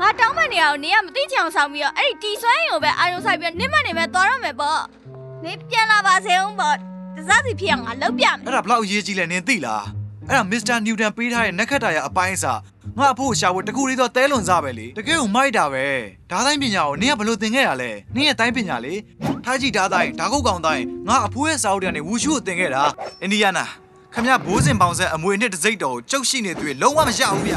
ငါတောင်းမနေအောင်နေကမသိချင်အောင်ဆောင်ပြီးတော့အဲ့ဒီတီဆွဲရင်ကိုပဲအာယုံဆိုင်ပြီးတော့နစ်မနေပဲသွားရမယ်ပေါ့နေပြန်လာပါစေအောင်ပေါ့တစားစီဖြစ်အောင်ငါလုပ်ပြမယ်အဲ့ဒါဘလောက်အရေးကြီးလဲနင်သိလားအဲ့ဒါမစ္စတာနျူတန်ပေးထားတဲ့နက်ခတ်တာရအပိုင်းအစားငါအဖို့ရှာဖို့တကူလေးတော့တဲလွန်စားပဲလေတကယ်ကိုမိုက်တာပဲဒါတိုင်းပညာကိုနင်ကဘလို့သင်ခဲ့ရလဲနင်ရဲ့တိုင်းပညာလေထားကြည့်ဓာတ်တိုင်းဓာတ်ကုတ်ကောင်တိုင်းငါအဖိုးရဲ့စာအုပ်တွေကနေဝူရှုကိုသင်ခဲ့တာအိန္ဒိယနာခမရဘိုးစင်ပေါင်ဆက်အမွေနှစ်တစ်စိတ်တော်ကိုကျုပ်ရှိနေတွေ့လုံးဝမရဘူးဗျ